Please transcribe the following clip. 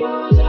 Adios.